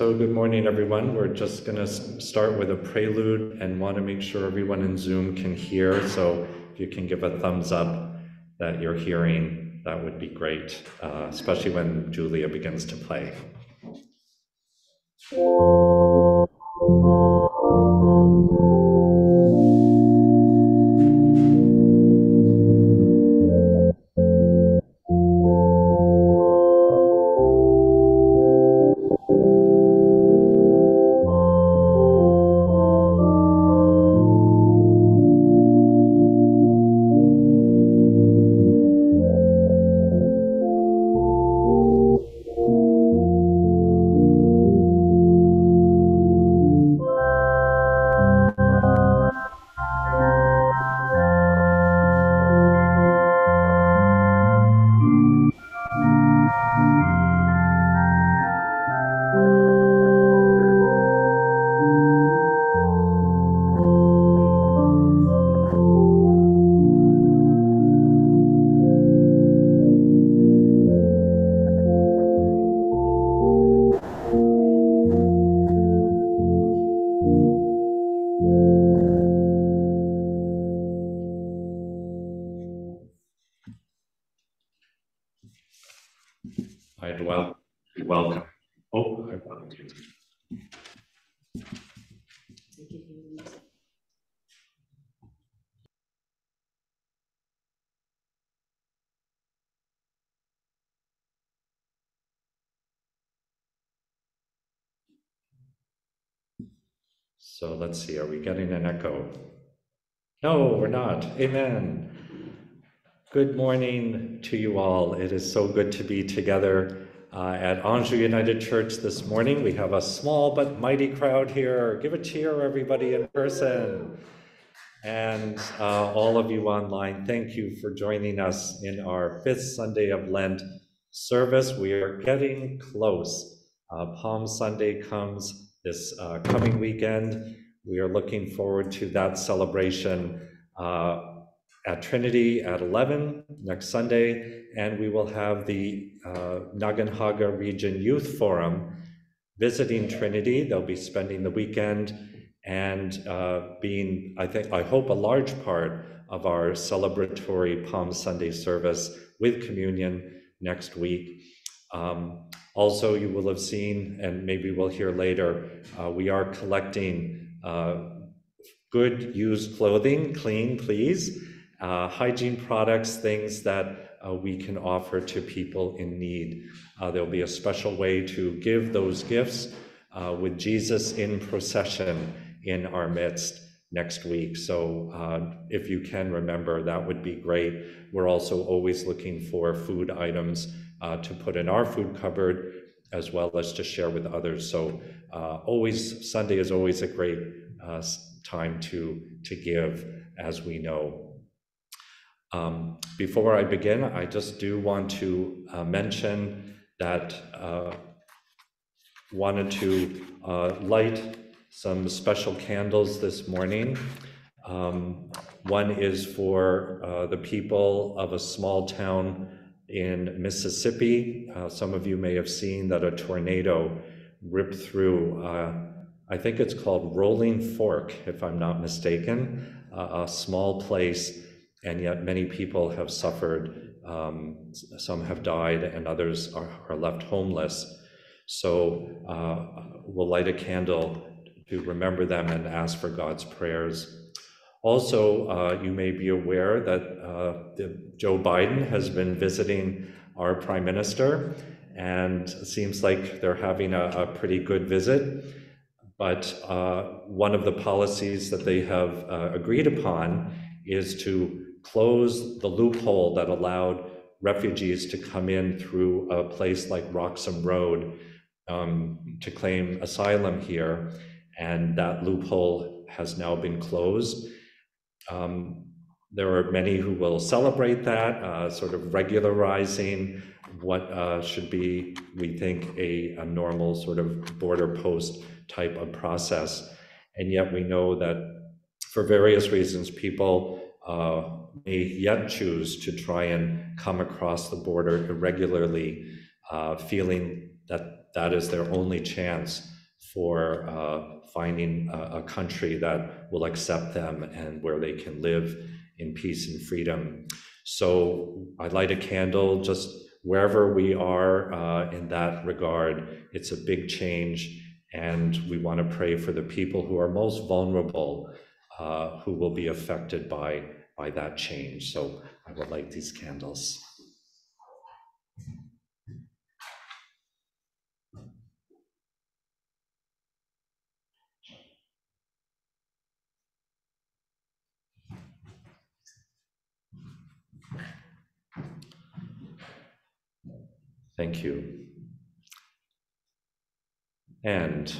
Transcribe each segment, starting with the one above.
So good morning, everyone. We're just going to start with a prelude and want to make sure everyone in Zoom can hear. So if you can give a thumbs up that you're hearing, that would be great, uh, especially when Julia begins to play. Getting an echo? No, we're not. Amen. Good morning to you all. It is so good to be together uh, at Anjou United Church this morning. We have a small but mighty crowd here. Give a cheer, everybody in person. And uh, all of you online, thank you for joining us in our fifth Sunday of Lent service. We are getting close. Uh, Palm Sunday comes this uh, coming weekend. We are looking forward to that celebration uh, at Trinity at 11 next Sunday, and we will have the uh, Region Youth Forum visiting Trinity. They'll be spending the weekend and uh, being, I think, I hope, a large part of our celebratory Palm Sunday service with communion next week. Um, also, you will have seen, and maybe we'll hear later, uh, we are collecting good used clothing, clean, please, uh, hygiene products, things that uh, we can offer to people in need. Uh, there'll be a special way to give those gifts uh, with Jesus in procession in our midst next week. So uh, if you can remember, that would be great. We're also always looking for food items uh, to put in our food cupboard as well as to share with others. So always, Sunday is always a great time to, to give, as we know. Um, before I begin, I just do want to uh, mention that uh, wanted to uh, light some special candles this morning. Um, one is for uh, the people of a small town in Mississippi. Uh, some of you may have seen that a tornado ripped through, uh, I think it's called Rolling Fork, if I'm not mistaken, a small place and yet many people have suffered. Um, some have died, and others are, are left homeless. So uh, we'll light a candle to remember them and ask for God's prayers. Also, uh, you may be aware that uh, Joe Biden has been visiting our prime minister, and seems like they're having a, a pretty good visit. But uh, one of the policies that they have uh, agreed upon is to close the loophole that allowed refugees to come in through a place like Roxham Road um, to claim asylum here, and that loophole has now been closed. Um, there are many who will celebrate that, uh, sort of regularizing what uh, should be, we think, a, a normal sort of border post type of process. And yet we know that for various reasons, people uh, may yet choose to try and come across the border irregularly, uh, feeling that that is their only chance for uh, finding a, a, country that will accept them and where they can live in peace and freedom. So I light a candle just wherever we are uh, in that regard. It's a big change, and we want to pray for the people who are most vulnerable, uh, who will be affected by, by that change. So I will light these candles. Thank you. And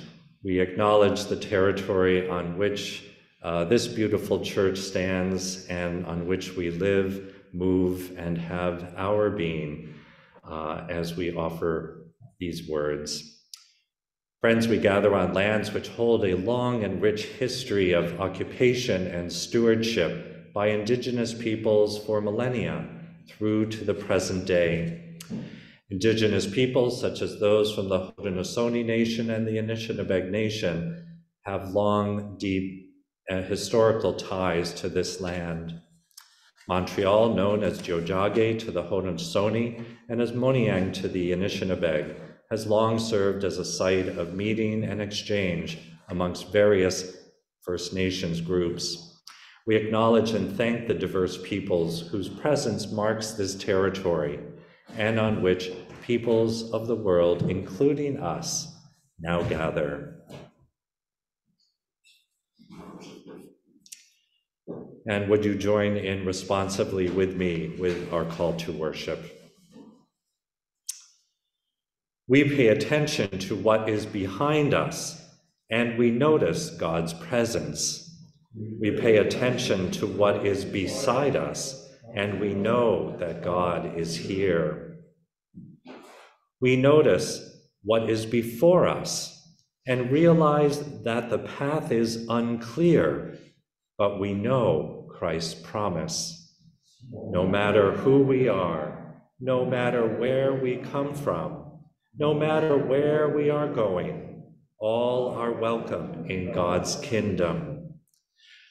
we acknowledge the territory on which uh, this beautiful church stands and on which we live, move, and have our being uh, as we offer these words. Friends, we gather on lands which hold a long and rich history of occupation and stewardship by indigenous peoples for millennia through to the present day. Indigenous peoples, such as those from the Haudenosaunee Nation and the Anishinaabeg Nation, have long, deep uh, historical ties to this land. Montreal, known as Tiohtià:ke to the Haudenosaunee and as Mooniyang to the Anishinaabeg, has long served as a site of meeting and exchange amongst various First Nations groups. We acknowledge and thank the diverse peoples whose presence marks this territory and on which peoples of the world, including us, now gather. And would you join in responsively with me with our call to worship? We pay attention to what is behind us and we notice God's presence. We pay attention to what is beside us and we know that God is here. We notice what is before us and realize that the path is unclear, but we know Christ's promise. No matter who we are, no matter where we come from, no matter where we are going, all are welcome in God's kingdom.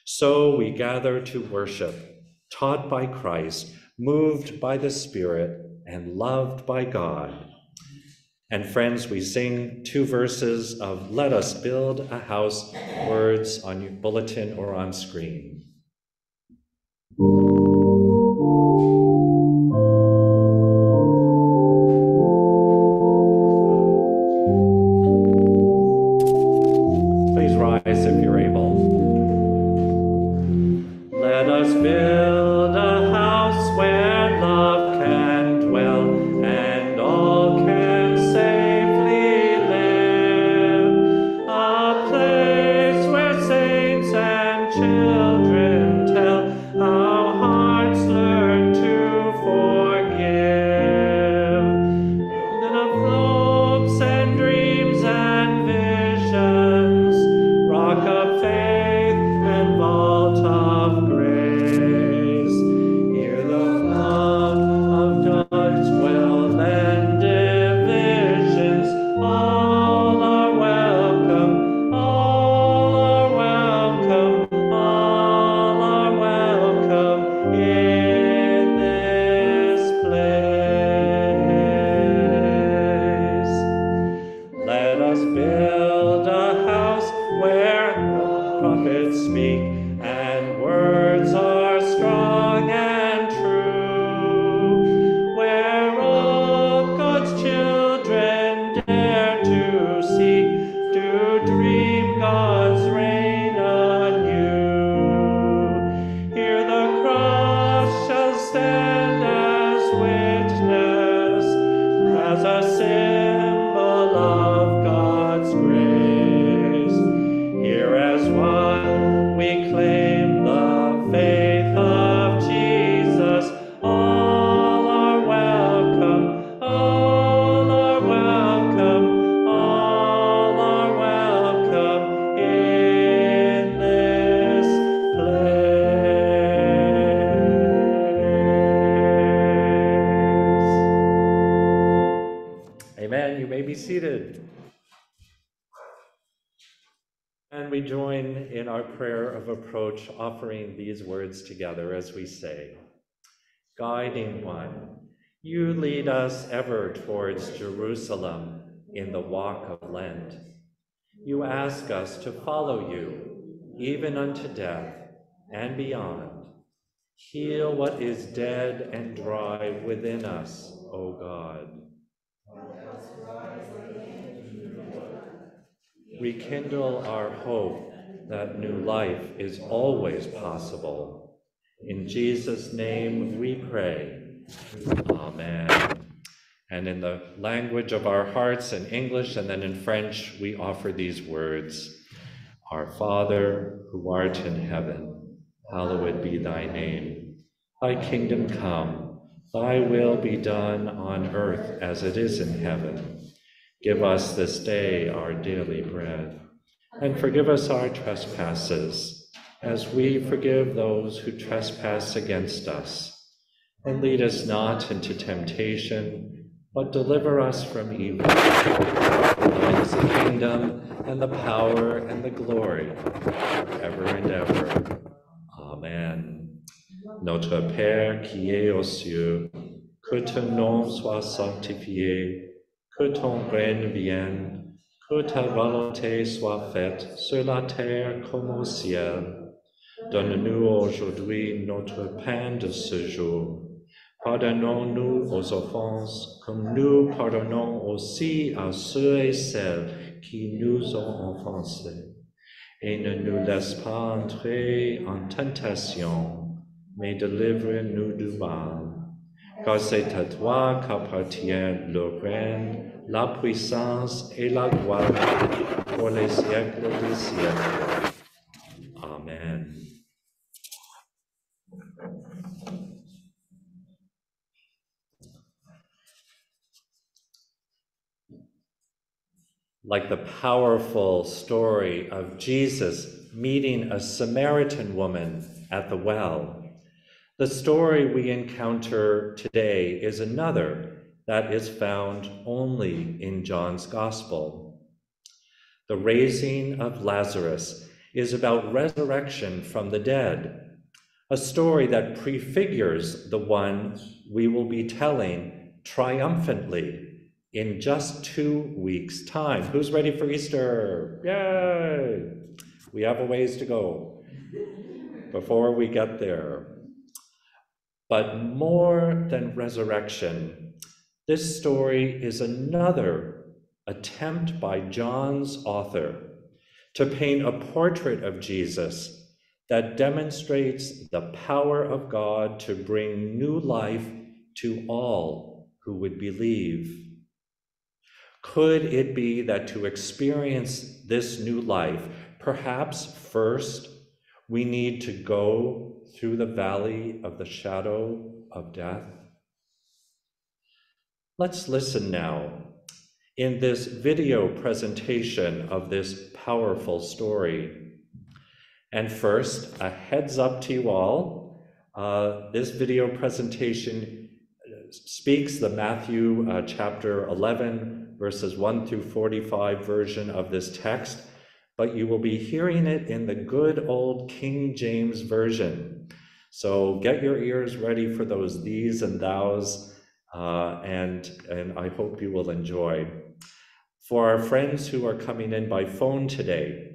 So we gather to worship taught by Christ, moved by the Spirit, and loved by God. And friends, we sing two verses of Let Us Build a House, words on your bulletin or on screen. Offering these words together as we say Guiding one, you lead us ever towards Jerusalem in the walk of Lent. You ask us to follow you, even unto death and beyond. Heal what is dead and dry within us, O God. Rekindle our hope that new life is always possible. In Jesus' name we pray. Amen. And in the language of our hearts in English and then in French, we offer these words Our Father, who art in heaven, hallowed be thy name. Thy kingdom come, thy will be done on earth as it is in heaven. Give us this day our daily bread, and forgive us our trespasses, as we forgive those who trespass against us. And lead us not into temptation, but deliver us from evil. Thine is the kingdom, and the power, and the glory, ever and ever. Amen. Notre Père qui es aux cieux, que ton nom soit sanctifié que ton règne vienne, que ta volonté soit faite sur la terre comme au ciel. Donne-nous aujourd'hui notre pain de ce jour. Pardonnons-nous aux offenses, comme nous pardonnons aussi à ceux et celles qui nous ont offensés. Et ne nous laisse pas entrer en tentation, mais délivre-nous du mal. Car c'est à toi qu'appartient le règne, la puissance et la gloire pour les siècles des siècles. Amen. Like the powerful story of Jesus meeting a Samaritan woman at the well, the story we encounter today is another that is found only in John's Gospel. The raising of Lazarus is about resurrection from the dead, a story that prefigures the one we will be telling triumphantly in just two weeks' time. Who's ready for Easter? Yay! We have a ways to go before we get there. But more than resurrection, this story is another attempt by John's author to paint a portrait of Jesus that demonstrates the power of God to bring new life to all who would believe. Could it be that to experience this new life, perhaps first we need to go through the valley of the shadow of death? Let's listen now in this video presentation of this powerful story. And first, a heads up to you all. Uh, this video presentation uh, speaks the Matthew uh, chapter 11, verses 1 through 45 version of this text, but you will be hearing it in the good old King James Version. So get your ears ready for those these and thous uh, and, and I hope you will enjoy. For our friends who are coming in by phone today,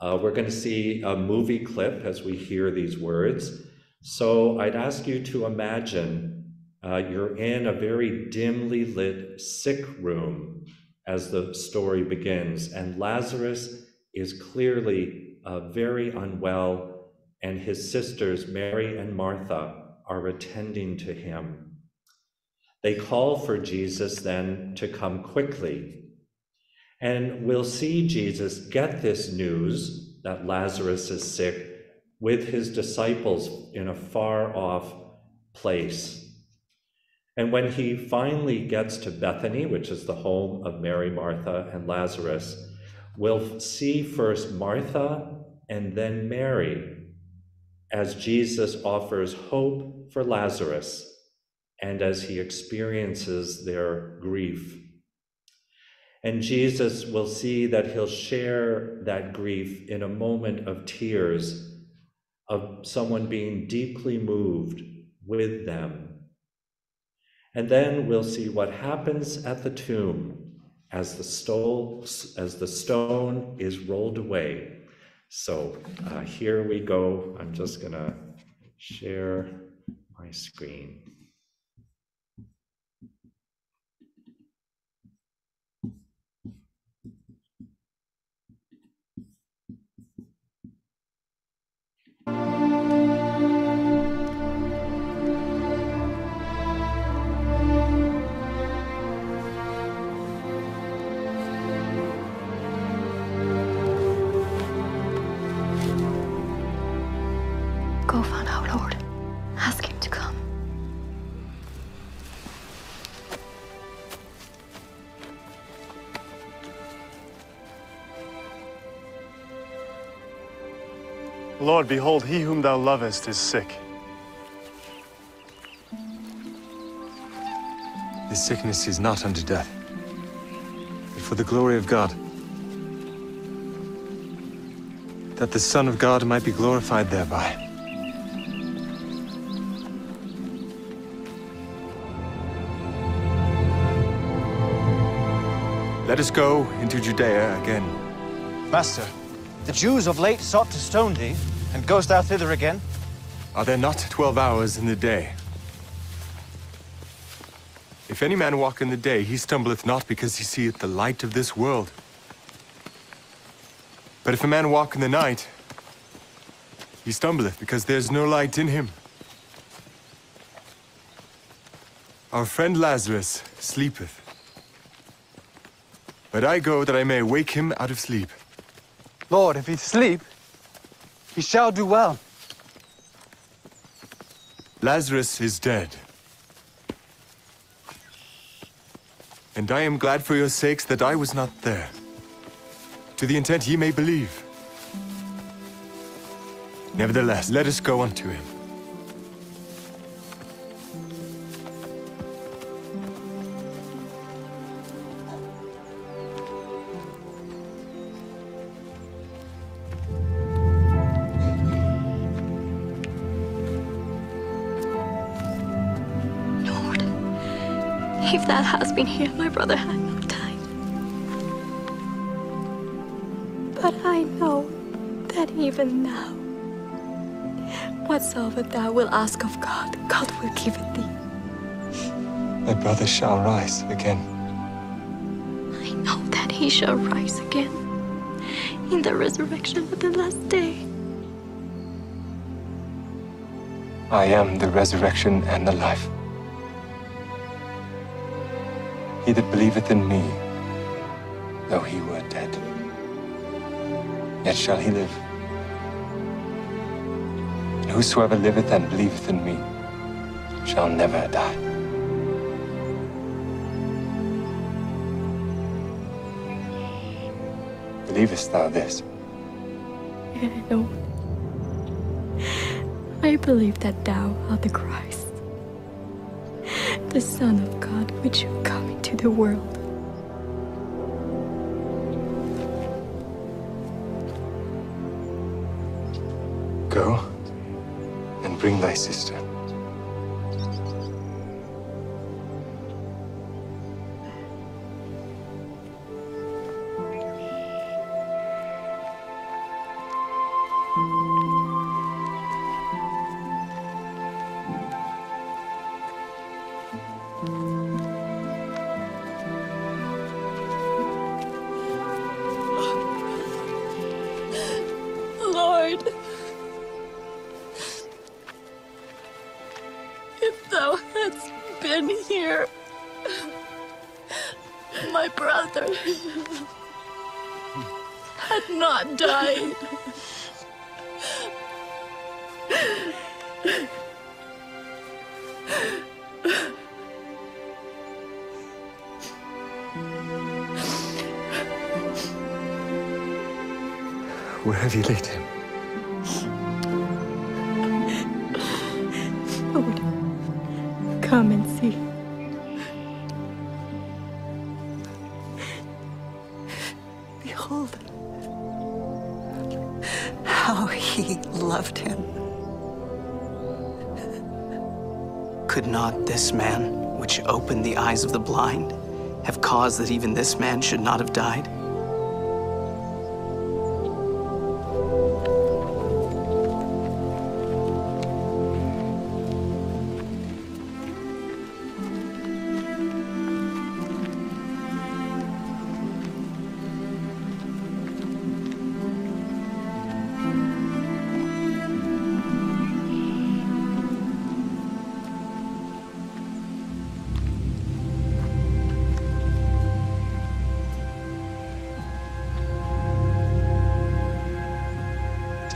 uh, we're going to see a movie clip as we hear these words. So I'd ask you to imagine uh, you're in a very dimly lit sick room as the story begins, and Lazarus is clearly uh, very unwell, and his sisters, Mary and Martha, are attending to him. They call for Jesus then to come quickly. And we'll see Jesus get this news that Lazarus is sick with his disciples in a far off place. And when he finally gets to Bethany, which is the home of Mary, Martha, and Lazarus, we'll see first Martha and then Mary as Jesus offers hope for Lazarus and as he experiences their grief. And Jesus will see that he'll share that grief in a moment of tears, of someone being deeply moved with them. And then we'll see what happens at the tomb as the, stole, as the stone is rolled away. So uh, here we go. I'm just going to share my screen. Lord, behold, he whom thou lovest is sick. This sickness is not unto death, but for the glory of God. That the Son of God might be glorified thereby. Let us go into Judea again. Master, the Jews of late sought to stone thee, and goest thou thither again? Are there not twelve hours in the day? If any man walk in the day, he stumbleth not because he seeth the light of this world. But if a man walk in the night, he stumbleth because there is no light in him. Our friend Lazarus sleepeth. But I go that I may wake him out of sleep. Lord, if he sleep, he shall do well. Lazarus is dead. And I am glad for your sakes that I was not there, to the intent ye may believe. Nevertheless, let us go unto him. That has been here, my brother had not died. But I know that even now, whatsoever thou wilt ask of God, God will give it thee. My brother shall rise again. I know that he shall rise again in the resurrection of the last day. I am the resurrection and the life. That believeth in me, though he were dead, yet shall he live. And whosoever liveth and believeth in me shall never die. Believest thou this? Yeah, Lord. I believe that thou art the Christ, the Son of God, which you come into the world. Go and bring thy sister. Not died. Where have you laid eyes of the blind, have caused that even this man should not have died?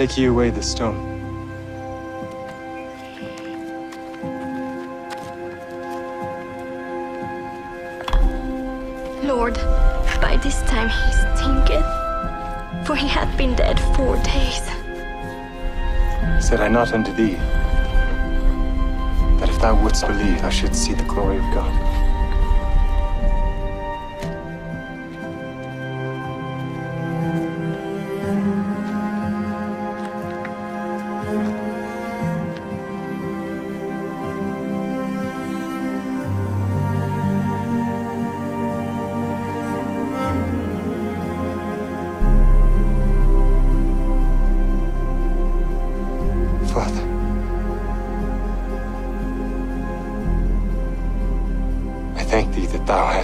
Take ye away the stone. Lord, by this time he stinketh, for he hath been dead four days. Said I not unto thee that if thou wouldst believe, thou shouldst see the glory of God?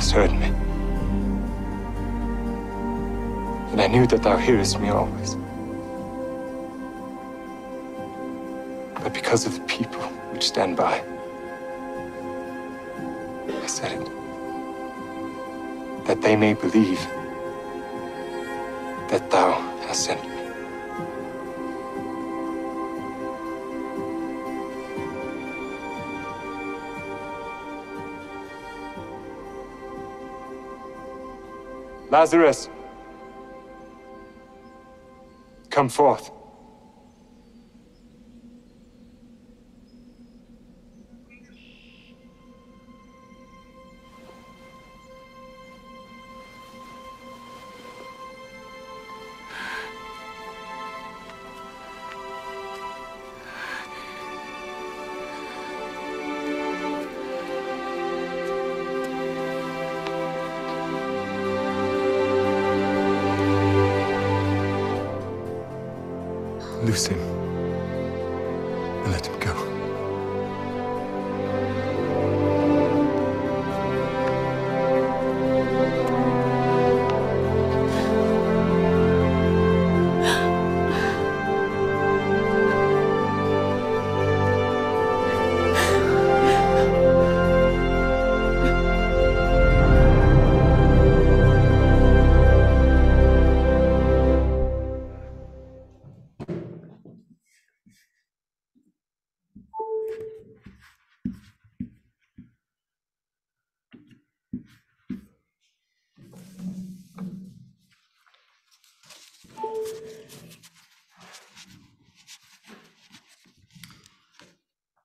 Hast heard me. And I knew that thou hearest me always. But because of the people which stand by, I said it. That they may believe that thou hast sent me. Lazarus, come forth.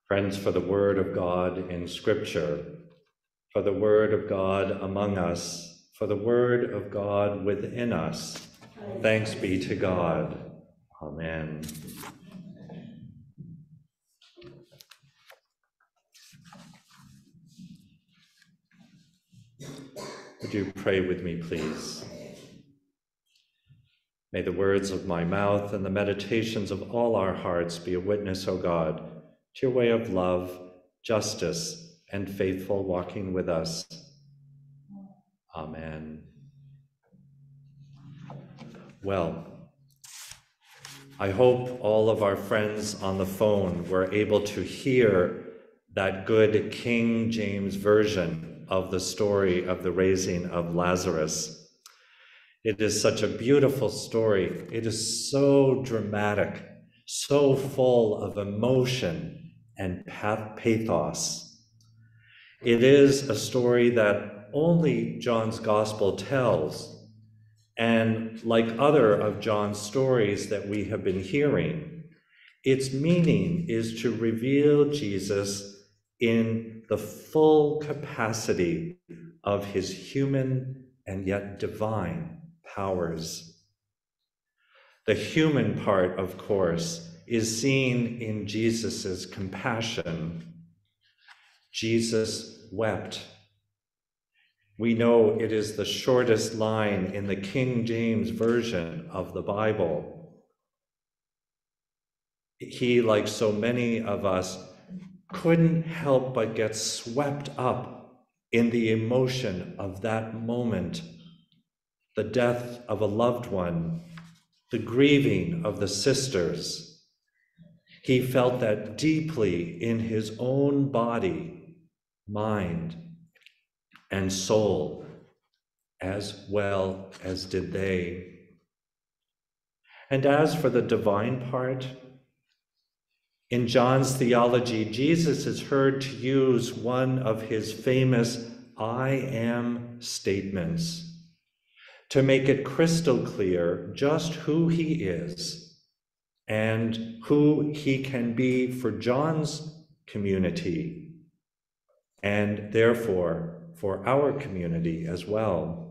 Friends, for the word of God in Scripture, for the word of God among us, for the word of God within us. Thanks be to God. Amen. Would you pray with me, please? May the words of my mouth and the meditations of all our hearts be a witness, O God, to your way of love, justice, and faithful walking with us. Amen. Well, I hope all of our friends on the phone were able to hear that good King James version of the story of the raising of Lazarus. It is such a beautiful story. It is so dramatic, so full of emotion and pathos. It is a story that only John's gospel tells. And like other of John's stories that we have been hearing, its meaning is to reveal Jesus in the full capacity of his human and yet divine powers. The human part, of course, is seen in Jesus' compassion. Jesus wept. We know it is the shortest line in the King James Version of the Bible. He, like so many of us, couldn't help but get swept up in the emotion of that moment the death of a loved one, the grieving of the sisters. He felt that deeply in his own body, mind, and soul, as well as did they. And as for the divine part, in John's theology, Jesus is heard to use one of his famous I am statements to make it crystal clear just who he is and who he can be for John's community and therefore for our community as well.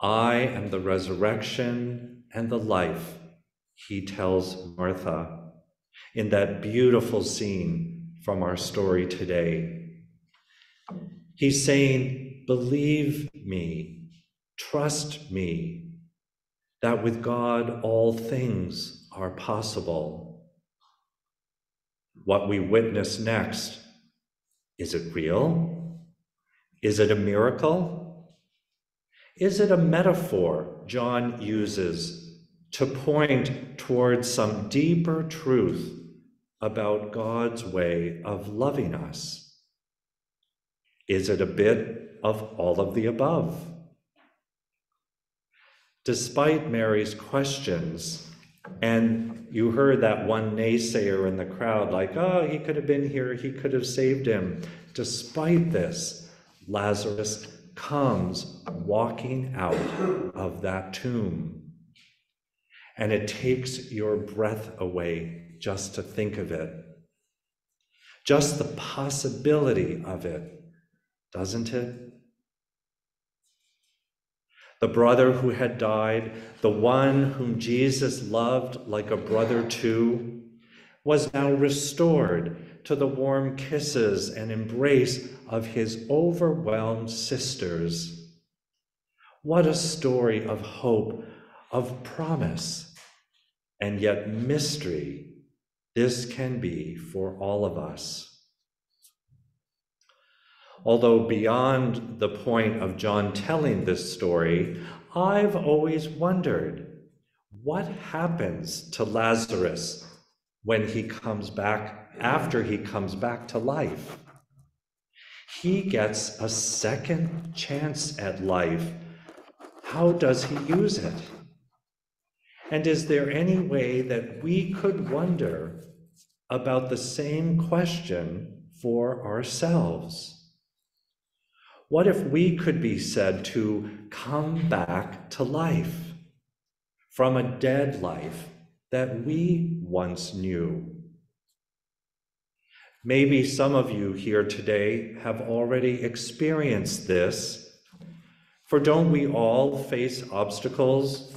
I am the resurrection and the life, he tells Martha in that beautiful scene from our story today. He's saying, Believe me, trust me, that with God all things are possible. What we witness next is it real? Is it a miracle? Is it a metaphor John uses to point towards some deeper truth about God's way of loving us? Is it a bit of all of the above. Despite Mary's questions, and you heard that one naysayer in the crowd, like, oh, he could have been here, he could have saved him. Despite this, Lazarus comes walking out of that tomb. And it takes your breath away just to think of it. Just the possibility of it, doesn't it? The brother who had died, the one whom Jesus loved like a brother too, was now restored to the warm kisses and embrace of his overwhelmed sisters. What a story of hope, of promise, and yet mystery this can be for all of us. Although beyond the point of John telling this story, I've always wondered what happens to Lazarus when he comes back, after he comes back to life. He gets a second chance at life. How does he use it? And is there any way that we could wonder about the same question for ourselves? What if we could be said to come back to life from a dead life that we once knew? Maybe some of you here today have already experienced this. For don't we all face obstacles,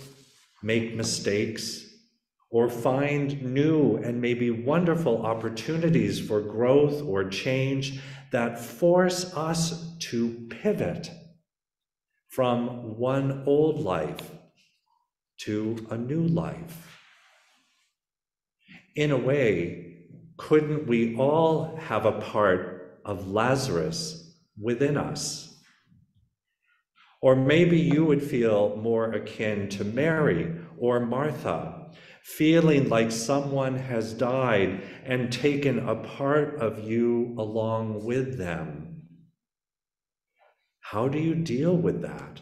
make mistakes, or find new and maybe wonderful opportunities for growth or change that force us to pivot from one old life to a new life. In a way, couldn't we all have a part of Lazarus within us? Or maybe you would feel more akin to Mary or Martha, feeling like someone has died and taken a part of you along with them. How do you deal with that?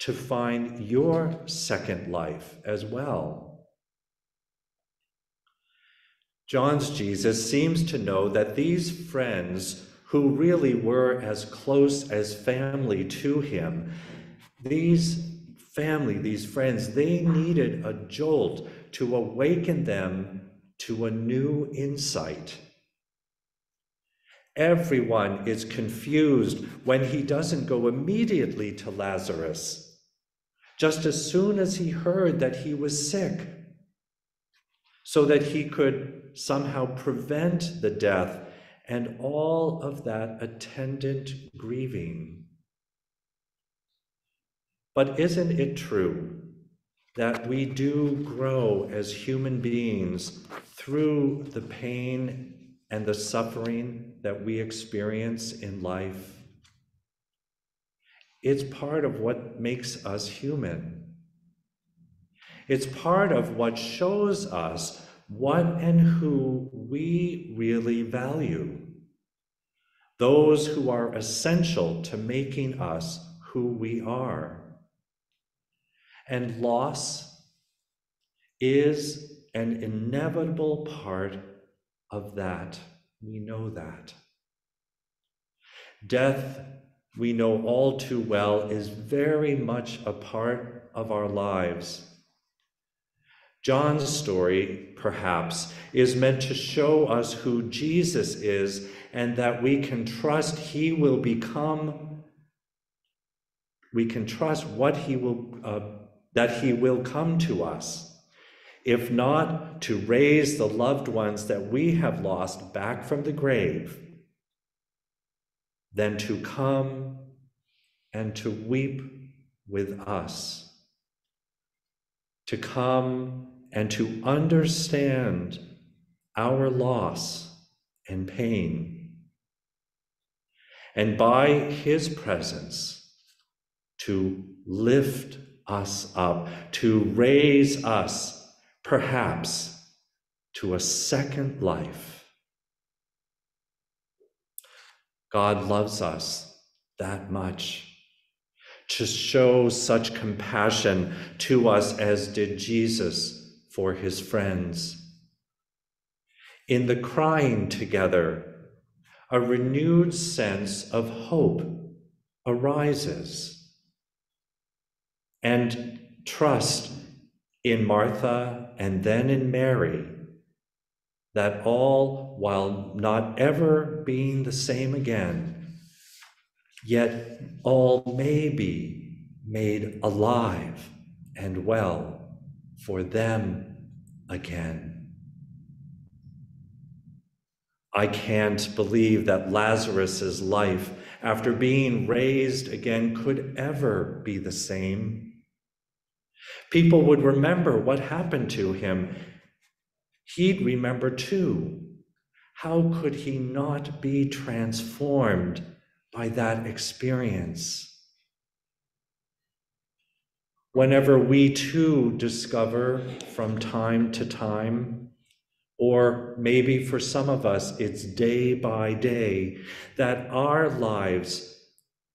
To find your second life as well. John's Jesus seems to know that these friends, who really were as close as family to him, these family, these friends, they needed a jolt to awaken them to a new insight. Everyone is confused when he doesn't go immediately to Lazarus just as soon as he heard that he was sick, so that he could somehow prevent the death and all of that attendant grieving. But isn't it true that we do grow as human beings through the pain and the suffering that we experience in life? It's part of what makes us human. It's part of what shows us what and who we really value. Those who are essential to making us who we are. And loss is an inevitable part of that. We know that. Death we know all too well is very much a part of our lives. John's story, perhaps, is meant to show us who Jesus is and that we can trust he will become, we can trust what he will, uh, that he will come to us. If not, to raise the loved ones that we have lost back from the grave then to come and to weep with us, to come and to understand our loss and pain, and by his presence to lift us up, to raise us perhaps to a second life God loves us that much. To show such compassion to us as did Jesus for his friends. In the crying together, a renewed sense of hope arises. And trust in Martha and then in Mary that all, while not ever being the same again, yet all may be made alive and well for them again. I can't believe that Lazarus's life, after being raised again, could ever be the same. People would remember what happened to him he'd remember too. How could he not be transformed by that experience? Whenever we too discover from time to time, or maybe for some of us, it's day by day, that our lives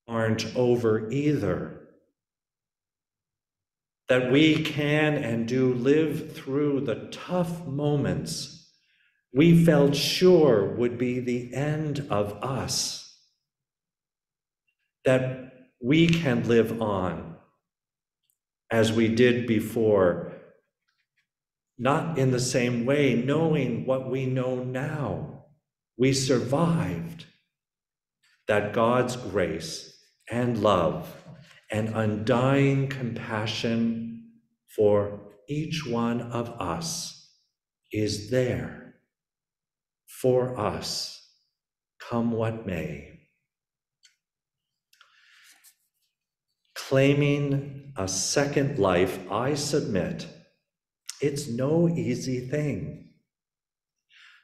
aren't over either that we can and do live through the tough moments we felt sure would be the end of us, that we can live on as we did before, not in the same way, knowing what we know now. We survived, that God's grace and love and undying compassion for each one of us is there for us, come what may. Claiming a second life, I submit, it's no easy thing.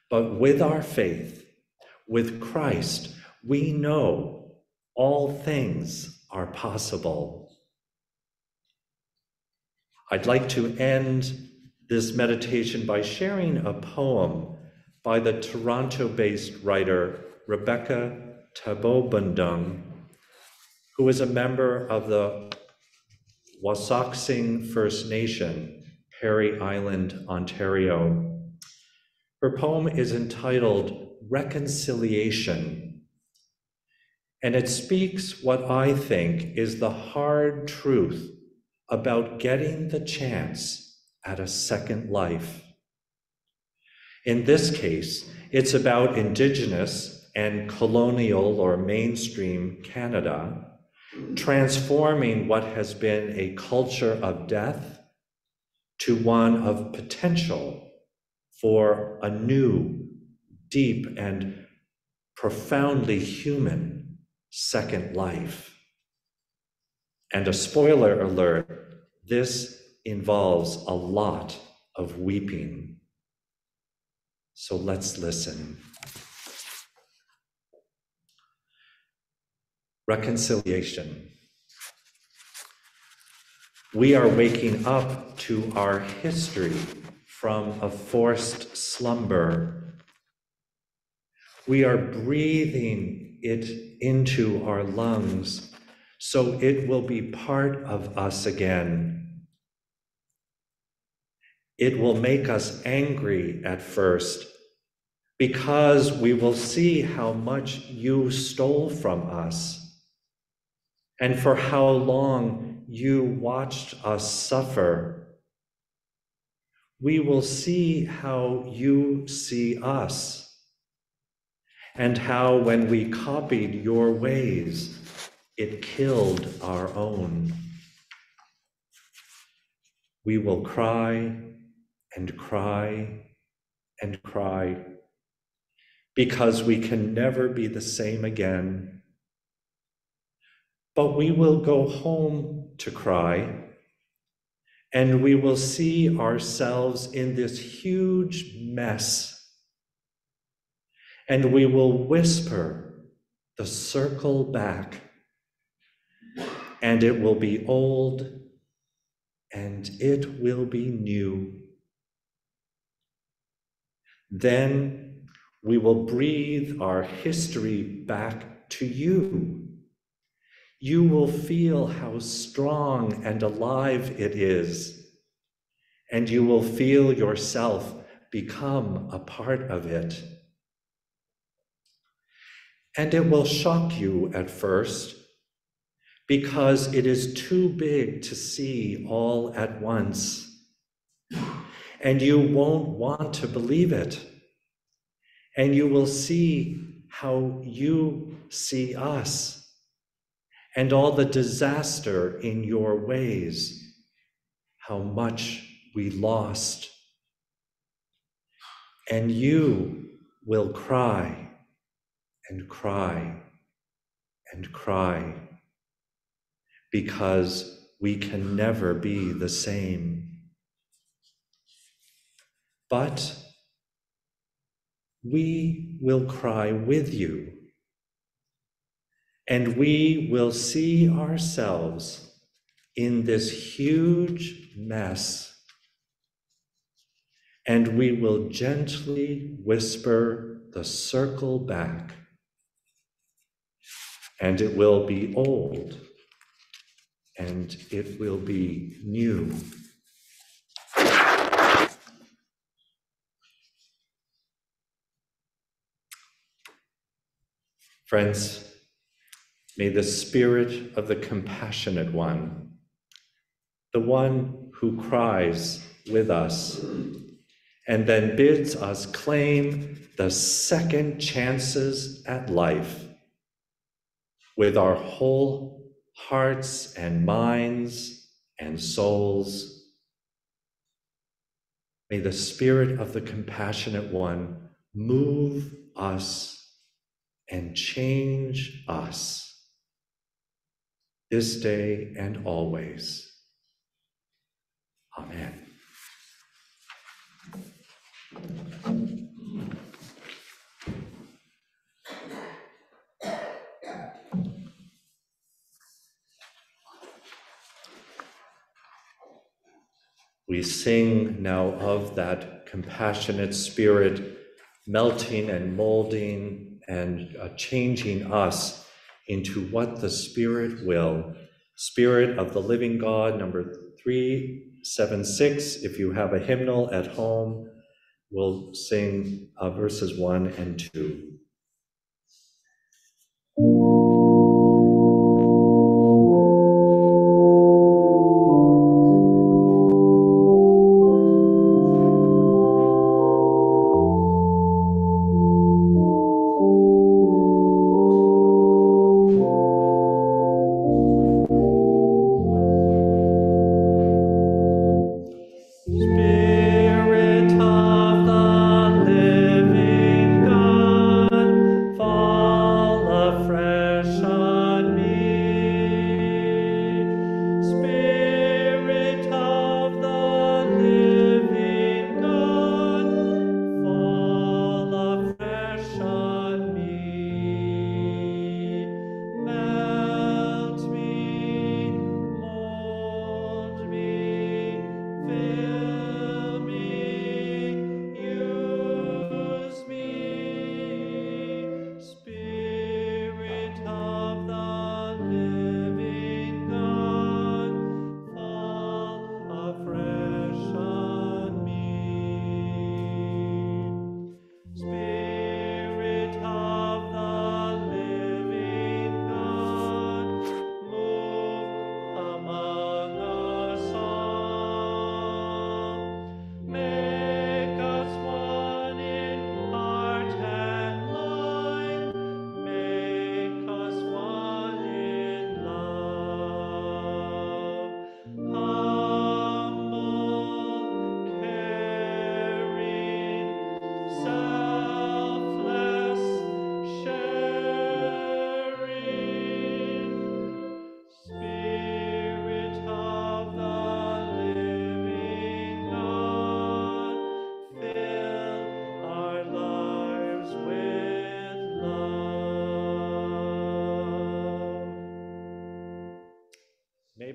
But with our faith, with Christ, we know all things are possible. I'd like to end this meditation by sharing a poem by the Toronto based writer Rebeka Tabobondung, who is a member of the Wasauksing First Nation, Parry Island, Ontario. Her poem is entitled Reconciliation and it speaks what I think is the hard truth about getting the chance at a second life. In this case, it's about Indigenous and colonial or mainstream Canada transforming what has been a culture of death to one of potential for a new, deep, and profoundly human second life. And a spoiler alert this involves a lot of weeping. So let's listen. Reconciliation. We are waking up to our history from a forced slumber. We are breathing it into our lungs so it will be part of us again. It will make us angry at first because we will see how much you stole from us and for how long you watched us suffer. We will see how you see us and how when we copied your ways, it killed our own. We will cry and cry and cry because we can never be the same again. But we will go home to cry and we will see ourselves in this huge mess. And we will whisper the circle back and it will be old and it will be new. Then we will breathe our history back to you. You will feel how strong and alive it is, and you will feel yourself become a part of it. And it will shock you at first because it is too big to see all at once. And you won't want to believe it. And you will see how you see us and all the disaster in your ways, how much we lost. And you will cry and cry and cry because we can never be the same. But we will cry with you, and we will see ourselves in this huge mess, and we will gently whisper the circle back, and it will be old and it will be new. Friends, may the spirit of the compassionate one, the one who cries with us and then bids us claim the second chances at life with our whole hearts and minds and souls. May the Spirit of the Compassionate One move us and change us this day and always. Amen. We sing now of that compassionate spirit melting and molding and uh, changing us into what the Spirit will. Spirit of the living God, number 376. If you have a hymnal at home, we'll sing uh, verses 1 and 2.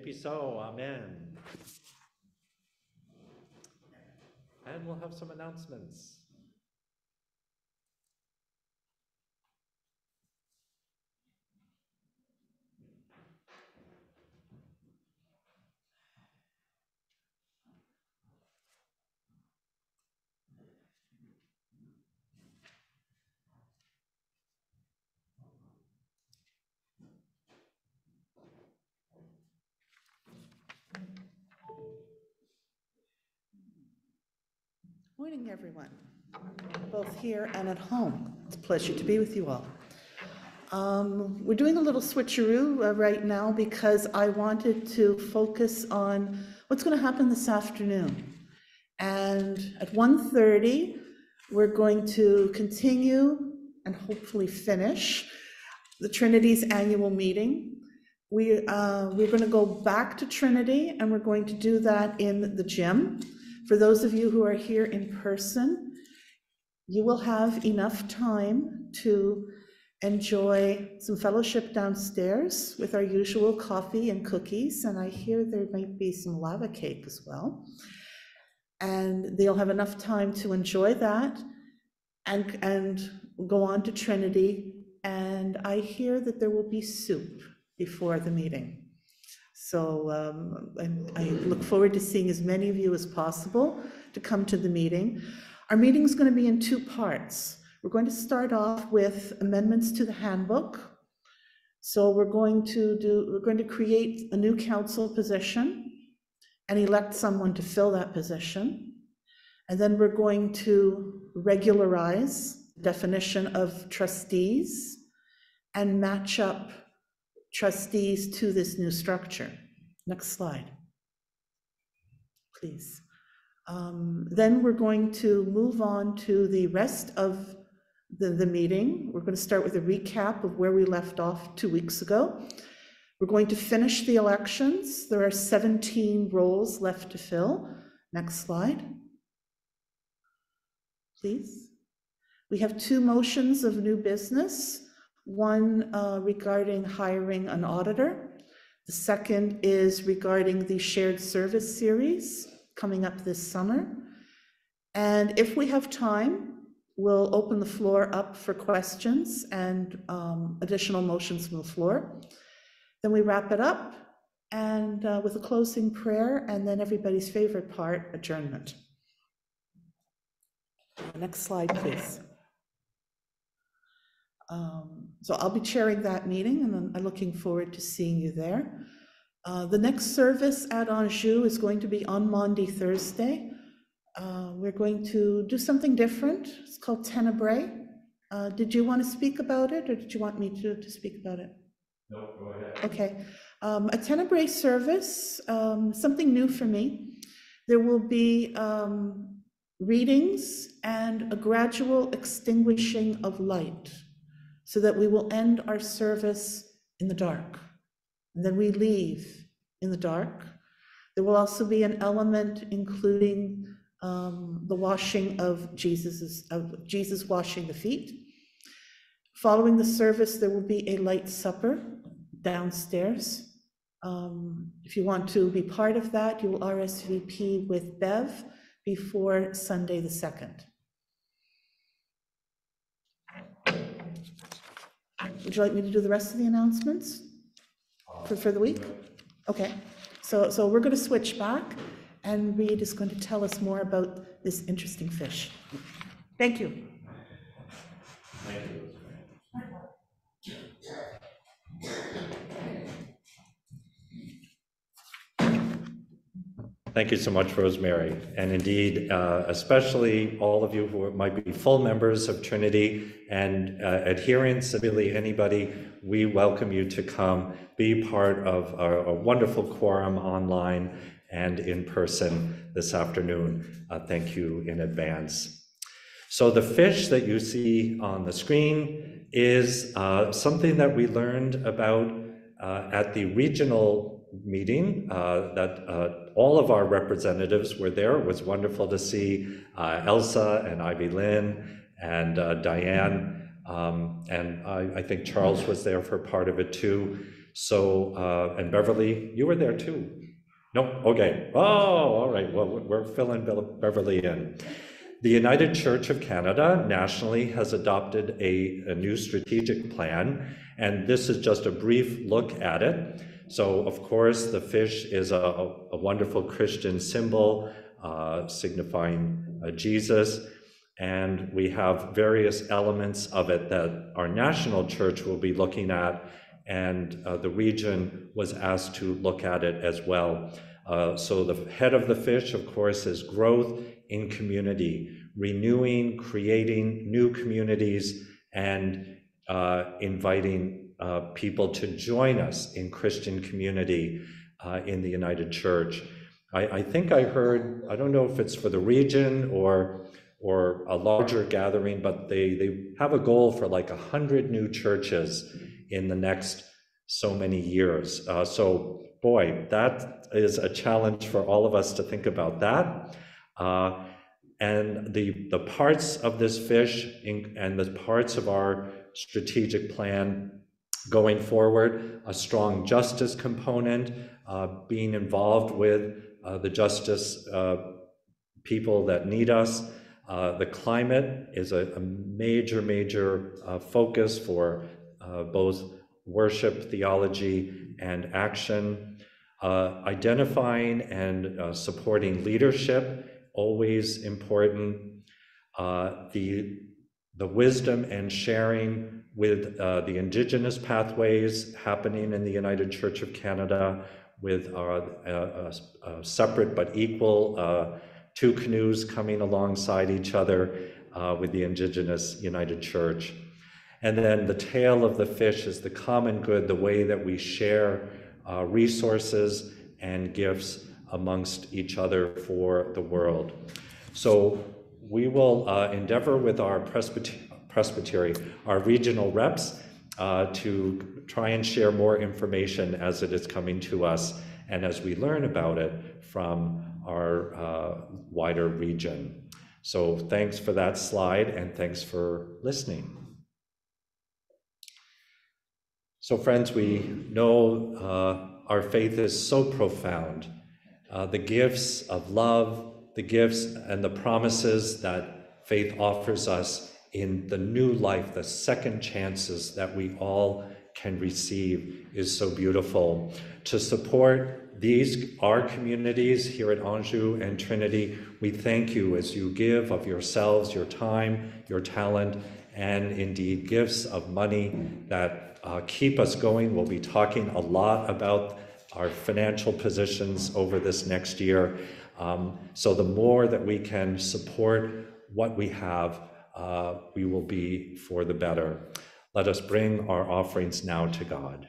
Be so, amen. And we'll have some announcements. Morning, everyone, both here and at home. It's a pleasure to be with you all. Um, We're doing a little switcheroo uh, right now because I wanted to focus on what's going to happen this afternoon. And at 1:30, we're going to continue and hopefully finish the Trinity's annual meeting. We, uh, we're going to go back to Trinity, and we're going to do that in the gym. For those of you who are here in person, you will have enough time to enjoy some fellowship downstairs with our usual coffee and cookies, and I hear there might be some lava cake as well. And they'll have enough time to enjoy that and, and go on to Trinity. And I hear that there will be soup before the meeting. So um, I I look forward to seeing as many of you as possible to come to the meeting. Our meeting is going to be in two parts. We're going to start off with amendments to the handbook. So we're going to do, we're going to create a new council position and elect someone to fill that position. And then we're going to regularize the definition of trustees and match up trustees to this new structure. Next slide. Please. Um, Then we're going to move on to the rest of the, the meeting. We're going to start with a recap of where we left off two weeks ago. We're going to finish the elections. There are 17 roles left to fill. Next slide. Please. We have two motions of new business, one uh, regarding hiring an auditor. The second is regarding the shared service series coming up this summer. And if we have time, we'll open the floor up for questions and um, additional motions from the floor. Then we wrap it up and uh, with a closing prayer and then everybody's favorite part, adjournment. Next slide, please. Um, So I'll be chairing that meeting, and I'm- looking forward to seeing you there. Uh, The next service at Anjou is going to be on Maundy Thursday. Uh, We're going to do something different. It's called Tenebrae. Uh, Did you want to speak about it, or did you want me to, to speak about it? No, go ahead. Okay. Um, A Tenebrae service, um, something new for me. There will be um, readings and a gradual extinguishing of light so that we will end our service in the dark. And then we leave in the dark. There will also be an element including um, the washing of Jesus's, of Jesus washing the feet. Following the service, there will be a light supper downstairs. Um, If you want to be part of that, you will RSVP with Bev before Sunday the 2nd. Would you like me to do the rest of the announcements for, for the week? Okay, so, so we're going to switch back, and Reed is going to tell us more about this interesting fish. Thank you. Thank you so much, Rosemary. And indeed, uh, especially all of you who might be full members of Trinity and uh, adherents, really anybody, we welcome you to come be part of our a wonderful quorum online and in person this afternoon. Uh, Thank you in advance. So the fish that you see on the screen is uh, something that we learned about uh, at the regional meeting uh, that uh, all of our representatives were there. It was wonderful to see uh, Elsa and Ivy Lynn and uh, Diane. Um, and I, I think Charles was there for part of it too. So, uh, and Beverly, you were there too. No, okay. Oh, all right. Well, we're filling Be- Beverly in. The United Church of Canada nationally has adopted a, a new strategic plan, and this is just a brief look at it. So, of course, the fish is a, a wonderful Christian symbol uh, signifying uh, Jesus. And we have various elements of it that our national church will be looking at, and uh, the region was asked to look at it as well. Uh, so, the head of the fish, of course, is growth in community, renewing, creating new communities, and uh, inviting uh, people to join us in Christian community uh, in the United Church. I, I think I heard, I don't know if it's for the region or or a larger gathering, but they, they have a goal for like a hundred new churches in the next so many years. Uh, so, boy, that is a challenge for all of us to think about that. Uh, and the the parts of this fish in, and the parts of our strategic plan going forward, a strong justice component, uh, being involved with uh, the justice uh, people that need us. Uh, the climate is a, a major, major uh, focus for uh, both worship, theology, and action. Identifying and supporting leadership, always important. The, the wisdom and sharing with the indigenous pathways happening in the United Church of Canada with a, a separate but equal two canoes coming alongside each other uh, with the Indigenous United Church. And then the tail of the fish is the common good, the way that we share uh, resources and gifts amongst each other for the world. So we will uh, endeavor with our presbytery, our regional reps, uh, to try and share more information as it is coming to us and as we learn about it from our uh, wider region. So thanks for that slide and thanks for listening. So, friends, we know uh, our faith is so profound. Uh, the gifts of love, the gifts and the promises that faith offers us in the new life, the second chances that we all can receive is so beautiful. To support these our communities here at Anjou and Trinity. We thank you as you give of yourselves, your time, your talent, and indeed gifts of money that uh, keep us going. We'll be talking a lot about our financial positions over this next year. Um, so, the more that we can support what we have, uh, we will be for the better. Let us bring our offerings now to God.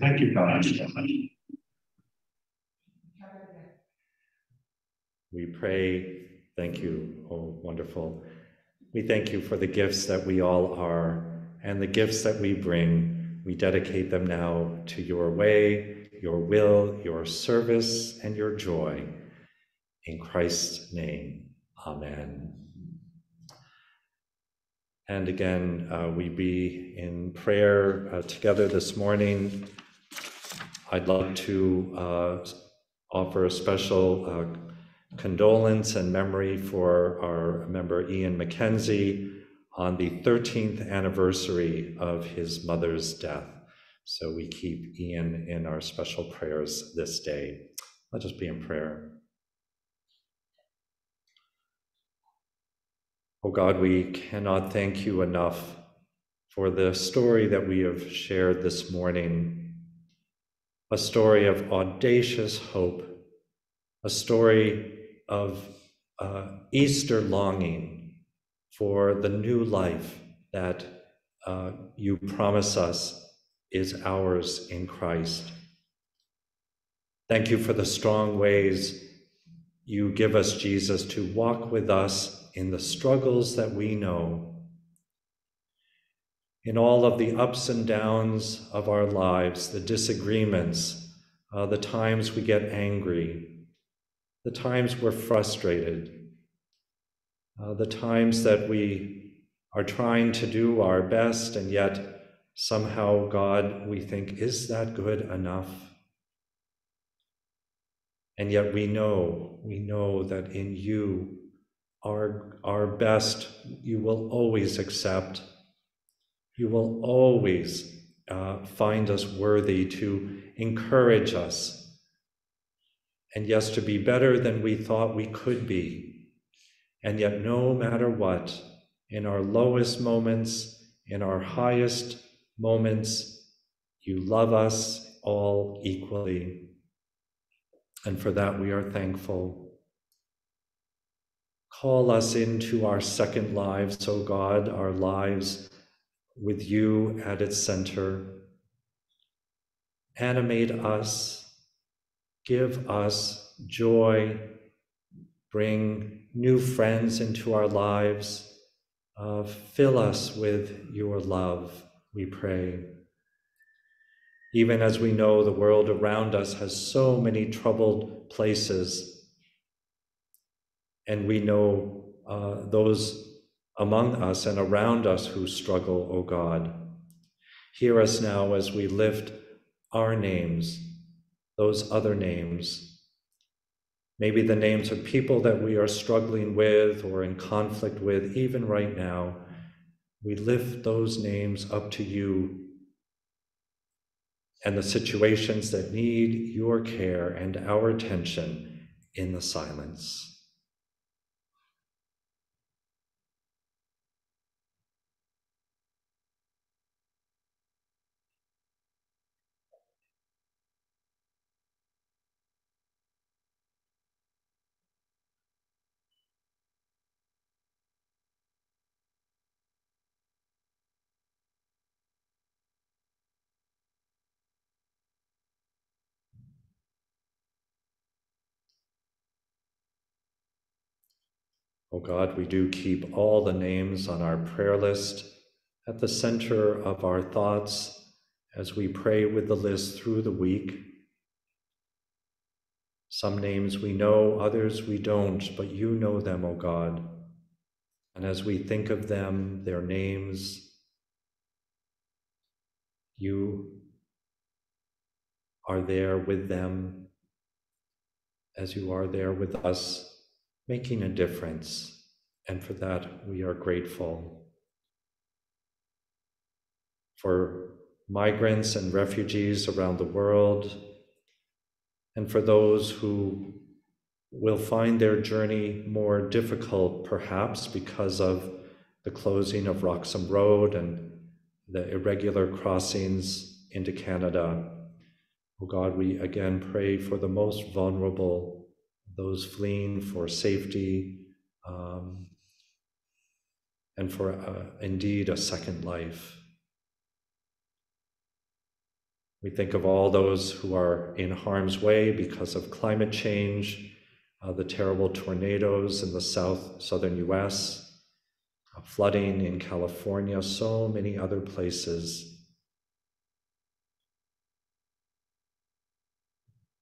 Thank you, God. We pray, thank you, oh wonderful. We thank you for the gifts that we all are and the gifts that we bring. We dedicate them now to your way, your will, your service, and your joy. In Christ's name, amen. And again, uh, we be in prayer uh, together this morning. I'd love to uh, offer a special uh, condolence and memory for our member Ian McKenzie on the 13th anniversary of his mother's death. So we keep Ian in our special prayers this day. Let us be in prayer. Oh God, we cannot thank you enough for the story that we have shared this morning, a story of audacious hope, a story of uh, Easter longing for the new life that uh, you promise us is ours in Christ. Thank you for the strong ways you give us, Jesus, to walk with us in the struggles that we know, in all of the ups and downs of our lives, the disagreements, uh, the times we get angry, the times we're frustrated, uh, the times that we are trying to do our best, and yet somehow, God, we think, is that good enough? And yet we know, we know that in you, our, our best, you will always accept. You will always uh, find us worthy to encourage us and yes, to be better than we thought we could be. And yet, no matter what, in our lowest moments, in our highest moments, you love us all equally. And for that, we are thankful. Call us into our second lives, O God, our lives with you at its center. Animate us give us joy, bring new friends into our lives, uh, fill us with your love, we pray. Even as we know the world around us has so many troubled places, and we know uh, those among us and around us who struggle, O God. Hear us now as we lift our names those other names. Maybe the names of people that we are struggling with or in conflict with, even right now. We lift those names up to you and the situations that need your care and our attention in the silence. Oh God, we do keep all the names on our prayer list at the center of our thoughts as we pray with the list through the week. Some names we know, others we don't, but you know them, O oh God. And as we think of them, their names, you are there with them as you are there with us making a difference, and for that we are grateful. For migrants and refugees around the world, and for those who will find their journey more difficult, perhaps because of the closing of Roxham Road and the irregular crossings into Canada. Oh God, we again pray for the most vulnerable those fleeing for safety um, and for uh, indeed a second life. We think of all those who are in harm's way because of climate change, uh, the terrible tornadoes in the south southern U.S., uh, flooding in California, so many other places.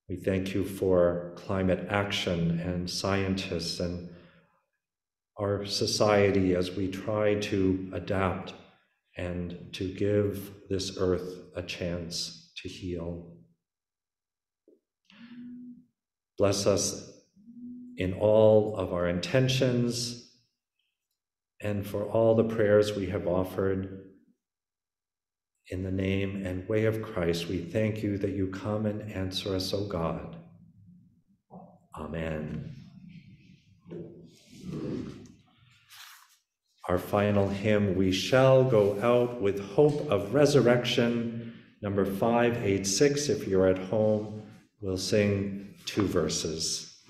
We thank you for climate action and scientists and our society as we try to adapt and to give this earth a chance to heal. Bless us in all of our intentions and for all the prayers we have offered. In the name and way of Christ, we thank you that you come and answer us, O God. Amen. Our final hymn, We Shall Go Out with Hope of Resurrection, number 586. If you're at home, we'll sing two verses.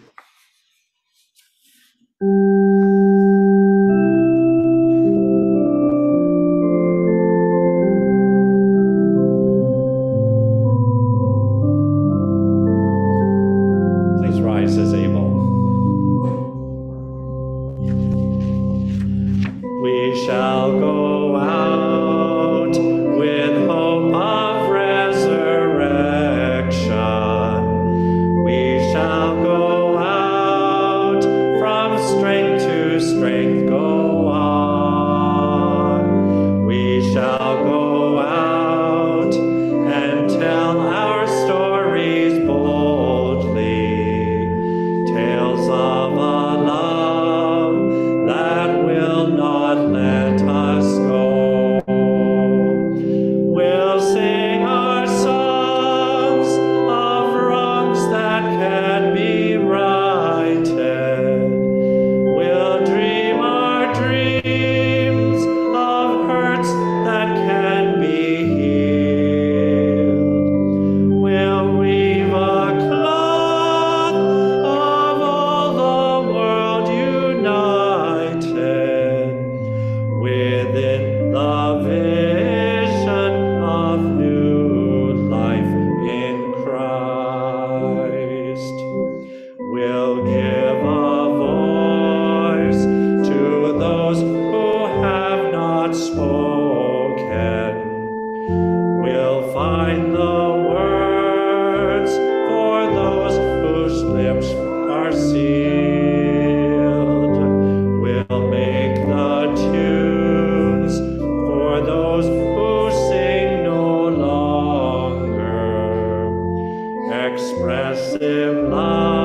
Expressive love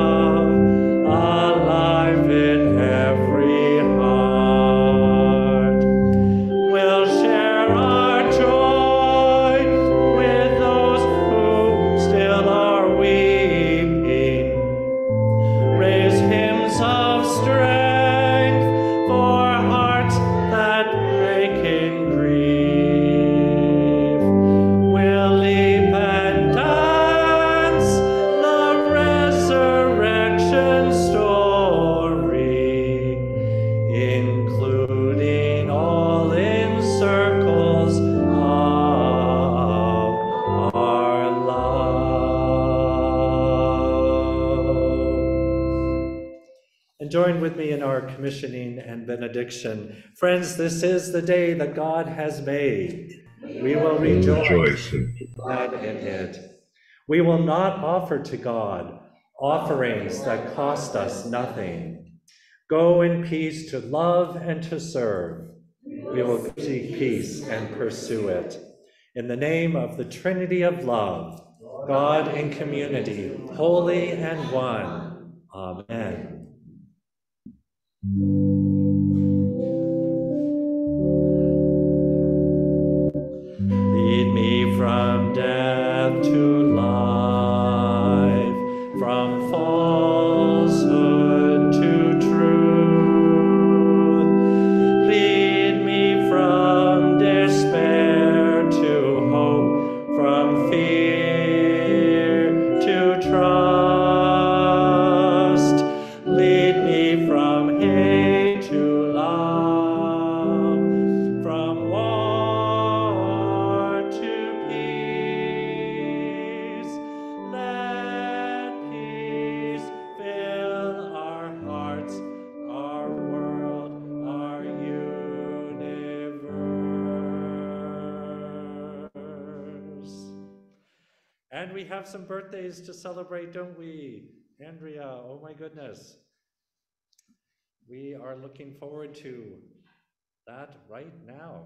benediction. Friends, this is the day that God has made. We will rejoice glad in it. We will not offer to God offerings that cost us nothing. Go in peace to love and to serve. We will seek peace and pursue it. In the name of the Trinity of love, God in community, holy and one. Amen. And we have some birthdays to celebrate, don't we? Andrea, oh my goodness. We are looking forward to that right now.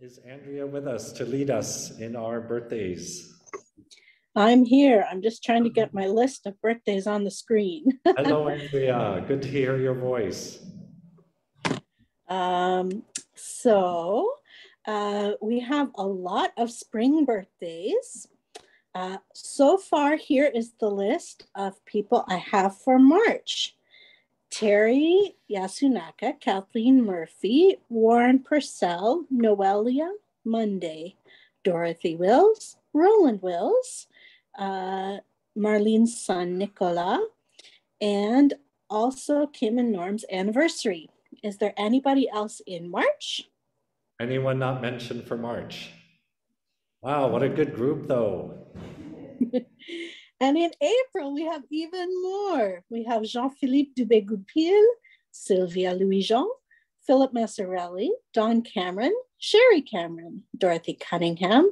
Is Andrea with us to lead us in our birthdays? I'm here. I'm just trying to get my list of birthdays on the screen. Hello, Andrea. Good to hear your voice. Um, so uh, we have a lot of spring birthdays. Uh, so far, here is the list of people I have for March. Terry Yasunaka, Kathleen Murphy, Warren Purcell, Noelia Monday, Dorothy Wills, Roland Wills, uh, Marlene's son Nicola, and also Kim and Norm's anniversary. Is there anybody else in March? Anyone not mentioned for March? Wow, what a good group, though. and in April, we have even more. We have Jean Philippe Dubé-Goupil, Sylvia Louis Jean, Philip Massarelli, Don Cameron, Sherry Cameron, Dorothy Cunningham,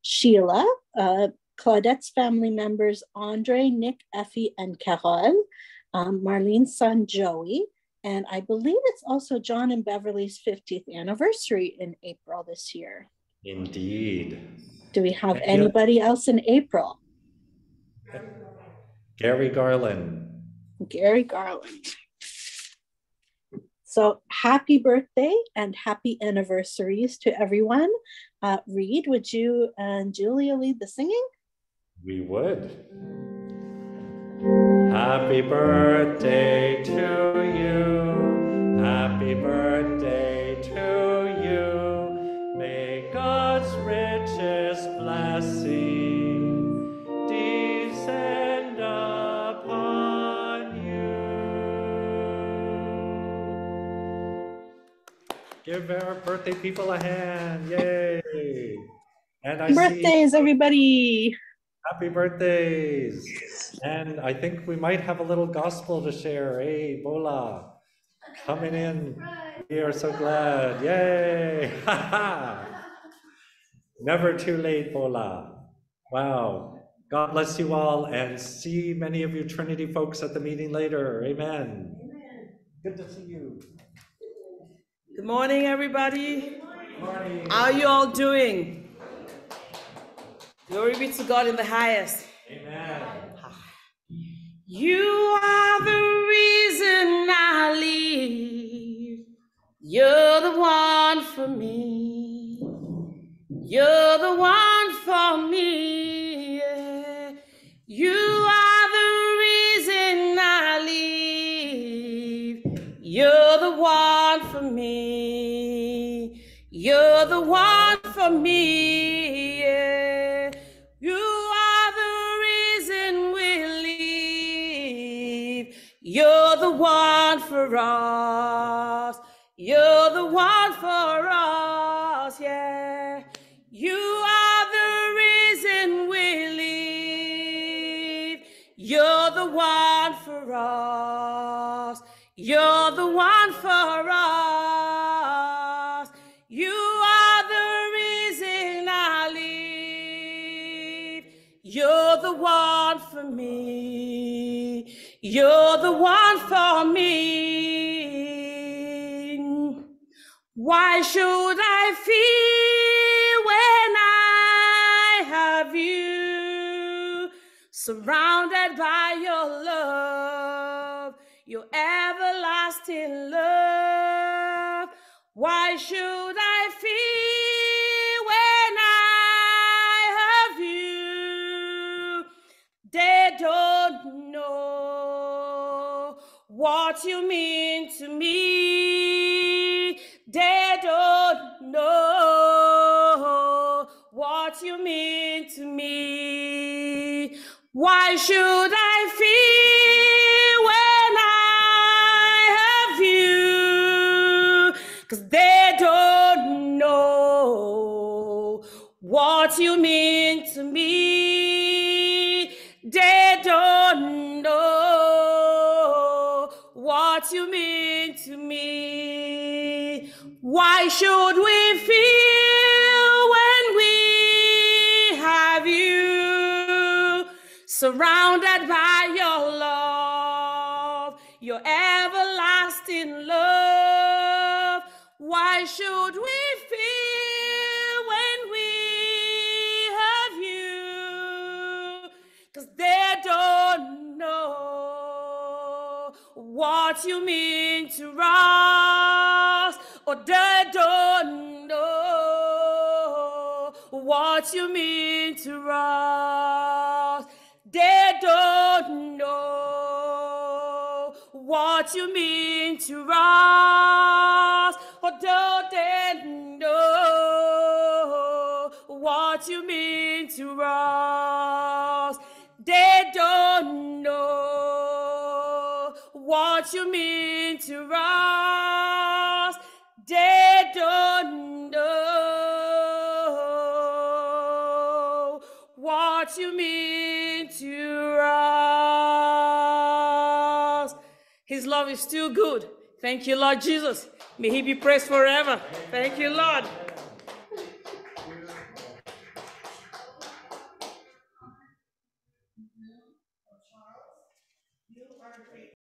Sheila, uh, Claudette's family members, Andre, Nick, Effie, and Carole, um, Marlene's son, Joey, and I believe it's also John and Beverly's 50th anniversary in April this year. Indeed. Do we have anybody else in April? Gary Garland. Gary Garland. So happy birthday and happy anniversaries to everyone. Uh, Reed, would you and Julia lead the singing? We would. Happy birthday to you. Happy birthday to you. May God's richest blessing descend upon you. Give our birthday people a hand. Yay. And I Birthdays, see everybody. Happy birthdays. And I think we might have a little gospel to share. Hey, Bola, coming in. We are so glad. Yay. Never too late, Bola. Wow. God bless you all and see many of you Trinity folks at the meeting later. Amen. Good to see you. Good morning, everybody. Morning. How are you all doing? Glory be to God in the highest. Amen. Ah. You are the reason I live. You're the one for me. You're the one for me. yeah. You are the reason I live. You're the one for me. You're the one for me. yeah. One for us. You're the one for us, yeah. You are the reason we live. You're the one for us. You're the one for me. Why should I fear when I have you surrounded by your love, your everlasting love? Why should I what you mean to me. They don't know what you mean to me. Why should should we feel when we have you surrounded by your love, your everlasting love? Why should we fear when we have you? Because they don't know what you mean to us or they don't know what you mean to us. They don't know what you mean to us, don't they know what you mean to us. They don't know what you mean to us. Know what you mean to us. His love is still good. Thank you, Lord Jesus. May he be praised forever. Thank you, Lord.